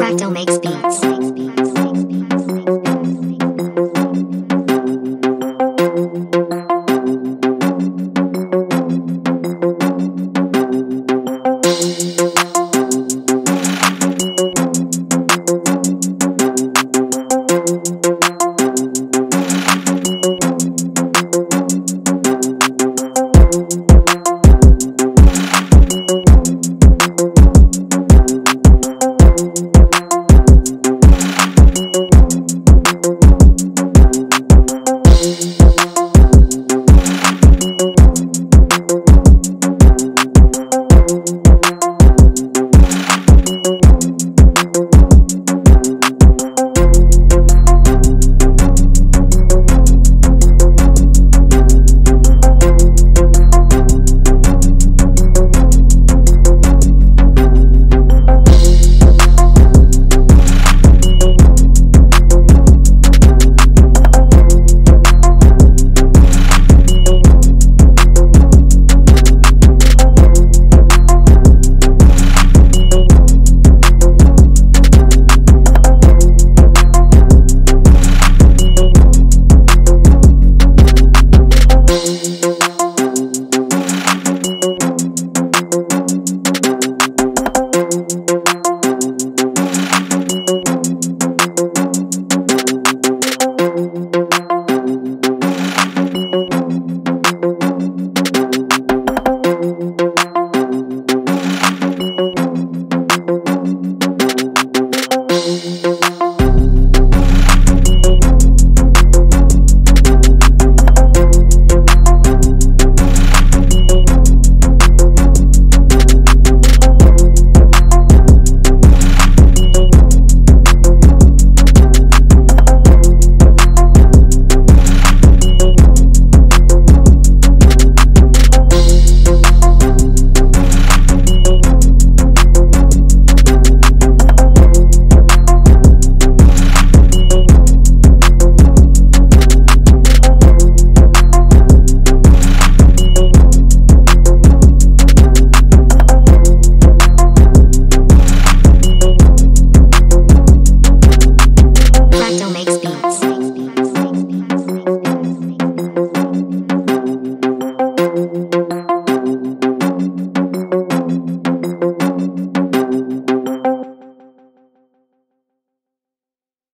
Fractal makes beats.